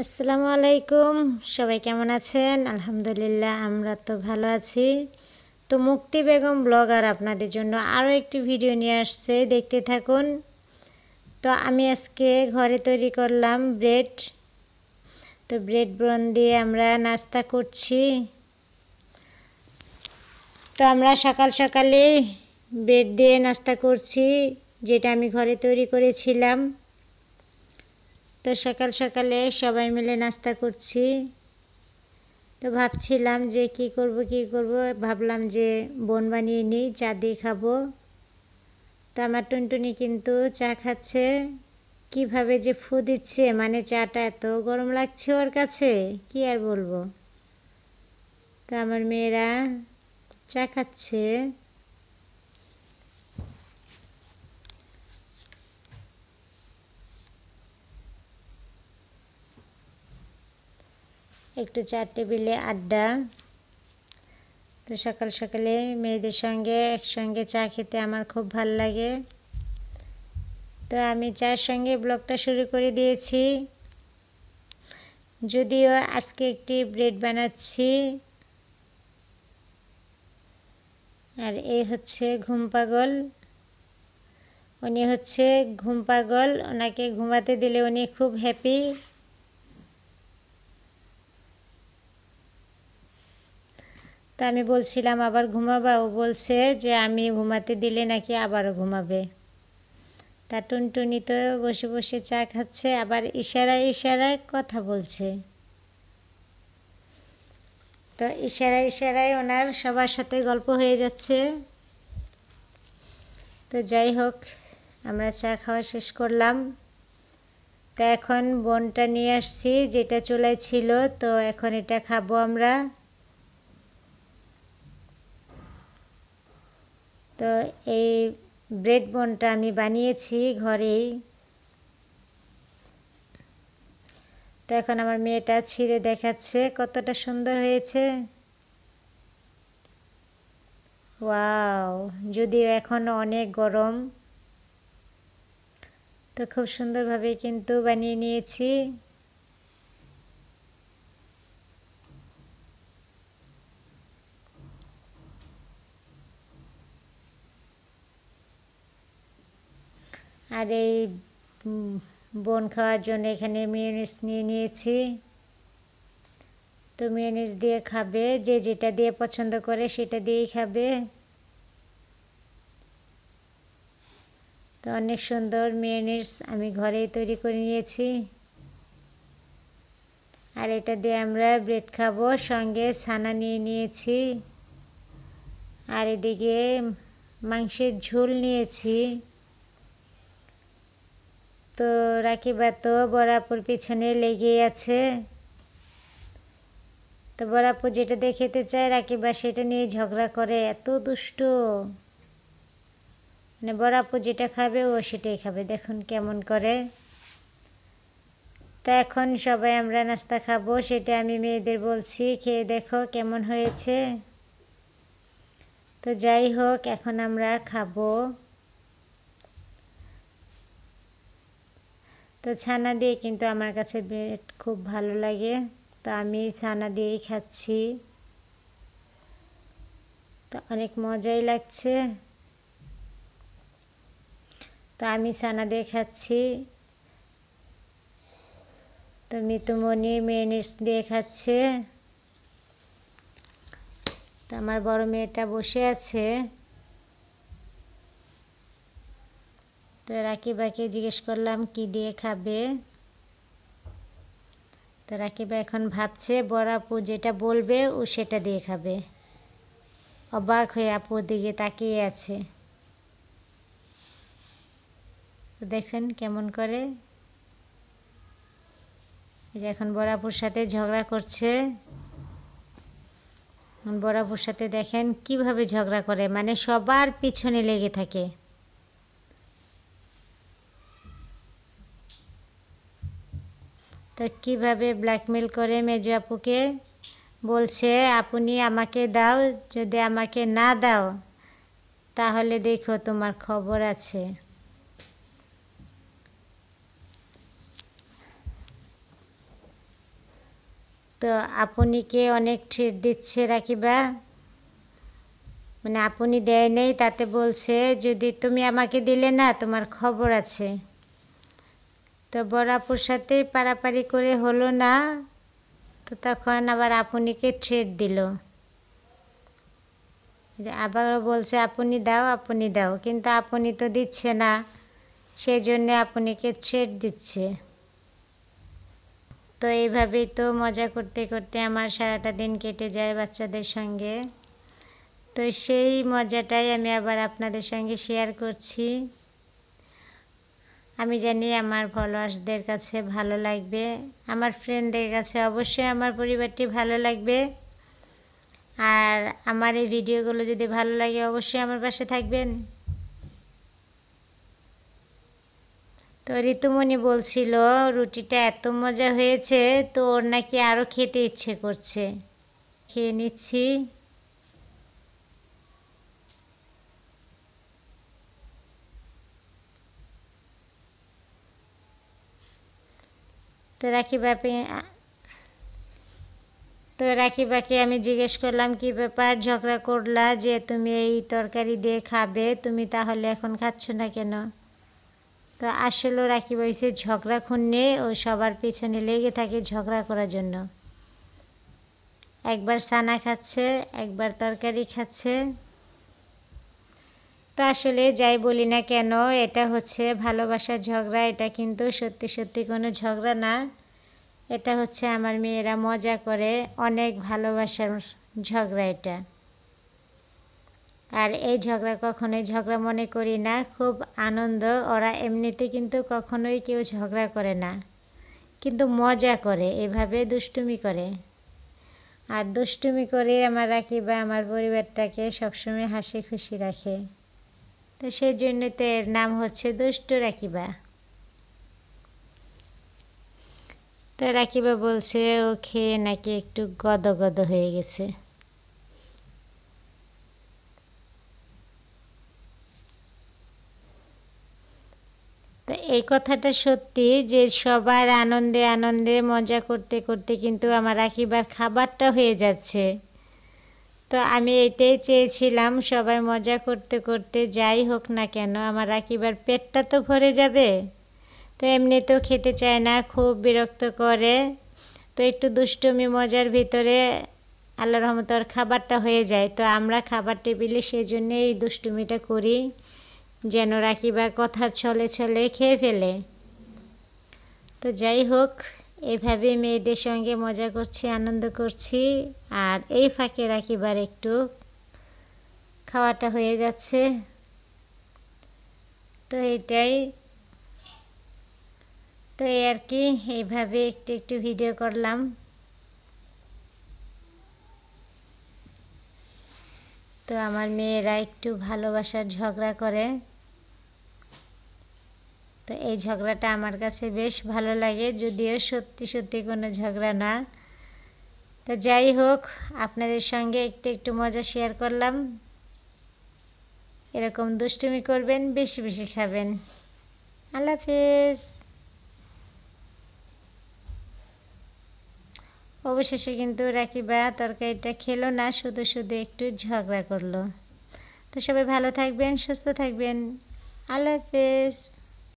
আসসালামু আলাইকুম। সবাই কেমন আছেন? আলহামদুলিল্লাহ, আমরা তো ভালো আছি। তো মুক্তি বেগম ব্লগার আপনাদের জন্য আরও একটি ভিডিও নিয়ে আসছে, দেখতে থাকুন। তো আমি আজকে ঘরে তৈরি করলাম ব্রেড। তো ব্রেড ব্রন দিয়ে আমরা নাস্তা করছি। তো আমরা সকাল সকালে ব্রেড দিয়ে নাস্তা করছি, যেটা আমি ঘরে তৈরি করেছিলাম। তো সকাল সকালে সবাই মিলে নাস্তা করছি। তো ভাবছিলাম যে কি করব কি করব? ভাবলাম যে বোন বানিয়ে নিই, চা দিয়ে খাব। তো আমার টুনটুনি কিন্তু চা খাচ্ছে। কীভাবে যে ফু দিচ্ছে মানে চাটা এত গরম লাগছে ওর কাছে, কি আর বলব? তো আমার মেয়েরা চা খাচ্ছে। একটু চার টেবিলে আড্ডা। তো সকাল সকালে মেয়েদের সঙ্গে একসঙ্গে চা খেতে আমার খুব ভালো লাগে। তো আমি চার সঙ্গে ব্লগটা শুরু করে দিয়েছি। যদিও আজকে একটি ব্রেড বানাচ্ছি। আর এই হচ্ছে ঘুম পাগল। উনি হচ্ছে ঘুম পাগল। ওনাকে ঘুমাতে দিলে উনি খুব হ্যাপি তা আমি বলছিলাম, আবার ঘুমাবা? ও বলছে যে, আমি ঘুমাতে দিলে নাকি আবারও ঘুমাবে। তা টুনটুনি তো বসে বসে চা খাচ্ছে, আবার ইশারায় ইশারায় কথা বলছে। তো ইশারায় ইশারায় ওনার সবার সাথে গল্প হয়ে যাচ্ছে। তো যাই হোক, আমরা চা খাওয়া শেষ করলাম। তো এখন বনটা নিয়ে আসছি, যেটা চুলায় ছিল, তো এখন এটা খাব আমরা। তো এই ব্রেড বনটা আমি বানিয়েছি ঘরেই। তো এখন আমার মেয়েটা ছিঁড়ে দেখাচ্ছে কতটা সুন্দর হয়েছে। ওয়াও, যদিও এখন অনেক গরম। তো খুব সুন্দরভাবে কিন্তু বানিয়ে নিয়েছি। আর এই বন খাওয়ার জন্য এখানে মিউনিস নিয়ে নিয়েছি। তো মিউনিস দিয়ে খাবে, যে যেটা দিয়ে পছন্দ করে সেটা দিয়েই খাবে। তো অনেক সুন্দর মিউনিস আমি ঘরেই তৈরি করে নিয়েছি। আর এটা দিয়ে আমরা ব্রেড খাব, সঙ্গে ছানা নিয়ে নিয়েছি। আর এদিকে মাংসের ঝোল নিয়েছি। তো রাকিবা তো বরাপুর পিছনে লেগেই আছে। তো বরাপুর যেটা দেখেতে চায় রাকিবা সেটা নিয়ে ঝগড়া করে, এত দুষ্ট। মানে বরাপুর যেটা খাবে ও সেটাই খাবে, দেখুন কেমন করে। তো এখন সবাই আমরা নাস্তা খাব, সেটা আমি মেয়েদের বলছি, খেয়ে দেখো কেমন হয়েছে। তো যাই হোক, এখন আমরা খাব। তো ছানা দিয়ে কিন্তু আমার কাছে ব্রেড খুব ভালো লাগে। তো আমি ছানা দিয়েই খাচ্ছি। তো অনেক মজাই লাগছে। তো আমি ছানা দিয়ে খাচ্ছি। তো মিতুমণি মেয়নিস দিয়ে খাচ্ছে। তো আমার বড় মেয়েটা বসে আছে তো রাকিবাকে জিজ্ঞেস করলাম, কি দিয়ে খাবে? তো রাকিবা এখন ভাবছে বড় আপু যেটা বলবে, ও সেটা দিয়ে খাবে। অবাক হয়ে আপুর দিকে তাকিয়ে আছে। দেখেন কেমন করে। এখন বড়াপুর সাথে ঝগড়া করছে। বড়াপুর সাথে দেখেন কীভাবে ঝগড়া করে মানে সবার পিছনে লেগে থাকে। তো কীভাবে ব্ল্যাকমেল করে মেজো আপুকে? বলছে, আপনি আমাকে দাও, যদি আমাকে না দাও, তাহলে দেখো তোমার খবর আছে। তো আপনিকে অনেক ট্রিট দিচ্ছে রাখিবা মানে আপনি দেয় নেই, তাতে বলছে, যদি তুমি আমাকে দিলে না, তোমার খবর আছে। তো বড় আপুর সাথে পারাপারি করে হলো না, তো তখন আবার আপনিকে ট্রেড দিল। যে আবারও বলছে, আপনি দাও আপনি দাও। কিন্তু আপনি তো দিচ্ছে না সেই জন্য আপনিকে ট্রেড দিচ্ছে। তো এইভাবেই তো মজা করতে করতে আমার সারাটা দিন কেটে যায় বাচ্চাদের সঙ্গে। তো সেই মজাটাই আমি আবার আপনাদের সঙ্গে শেয়ার করছি। আমি জানি আমার ফলোয়ার্সদের কাছে ভালো লাগবে। আমার ফ্রেন্ডদের কাছে অবশ্যই আমার পরিবারটি ভালো লাগবে। আর আমার এই ভিডিওগুলো যদি ভালো লাগে, অবশ্যই আমার পাশে থাকবেন। তো ঋতুমণি বলছিল, রুটিটা এত মজা হয়েছে তো ওর নাকি আরও খেতে ইচ্ছে করছে। খেয়ে নিচ্ছি। তো রাকিবাকে তো রাকিবাকে আমি জিজ্ঞেস করলাম, কি ব্যাপার? ঝগড়া করলা যে তুমি এই তরকারি দিয়ে খাবে, তুমি তাহলে এখন খাচ্ছ না কেন? তো আসলেও রাখি হয়েছে ঝগড়া খুন্নে, ও সবার পিছনে লেগে থাকে ঝগড়া করার জন্য। একবার সানা খাচ্ছে, একবার তরকারি খাচ্ছে তো আসলে যাই বলি না কেন, এটা হচ্ছে ভালোবাসার ঝগড়া, এটা কিন্তু সত্যি সত্যি কোনো ঝগড়া না। এটা হচ্ছে আমার মেয়েরা মজা করে, অনেক ভালোবাসার ঝগড়া এটা। আর এই ঝগড়া কখনোই ঝগড়া মনে করি না, খুব আনন্দ, ওরা এমনিতে কিন্তু কখনোই কেউ ঝগড়া করে না। কিন্তু মজা করে, এভাবে দুষ্টুমি করে। আর দুষ্টুমি করে আমার রাখি বা আমার পরিবারটাকে সবসময় হাসি খুশি রাখে। তো সেই জন্য তো এর নাম হচ্ছে দুষ্টু রাকিবা তো রাকিবা বলছে, ও খেয়ে নাকি একটু গদ গদ হয়ে গেছে। তো এই কথাটা সত্যি যে সবার আনন্দে আনন্দে মজা করতে করতে কিন্তু আমার রাকিবার খাবারটা হয়ে যাচ্ছে। তো আমি এটাই চেয়েছিলাম সবাই মজা করতে করতে, যাই হোক না কেন, আমার রাকিবার পেটটা তো ভরে যাবে। তো এমনিতেও খেতে চায় না, খুব বিরক্ত করে। তো একটু দুষ্টুমি মজার ভিতরে আল্লাহ রহমত ওর খাবারটা হয়ে যায়। তো আমরা খাবার টেবিলে সেই জন্যে এই দুষ্টুমিটা করি, যেন রাকিবার কথার ছলে ছলে খেয়ে ফেলে। তো যাই হোক এভাবে মেয়েদের সঙ্গে মজা করছি, আনন্দ করছি। আর এই ফাঁকে রাখিবার একটু খাওয়াটা হয়ে যাচ্ছে। তো এটাই। তো এই আর কি এইভাবে একটু একটু ভিডিও করলাম। তো আমার মেয়েরা একটু ভালোবাসার ঝগড়া করে। তো এই ঝগড়াটা আমার কাছে বেশ ভালো লাগে, যদিও সত্যি সত্যি কোনো ঝগড়া না। তো যাই হোক, আপনাদের সঙ্গে একটু একটু মজা শেয়ার করলাম। এরকম দুষ্টুমি করবেন, বেশি বেশি খাবেন। আল্লাহ হাফেজ। অবশেষে কিন্তু রাকিবা তরকারিটা খেলো না, শুধু শুধু একটু ঝগড়া করল। তো সবাই ভালো থাকবেন, সুস্থ থাকবেন। আল্লাহ হাফেজ।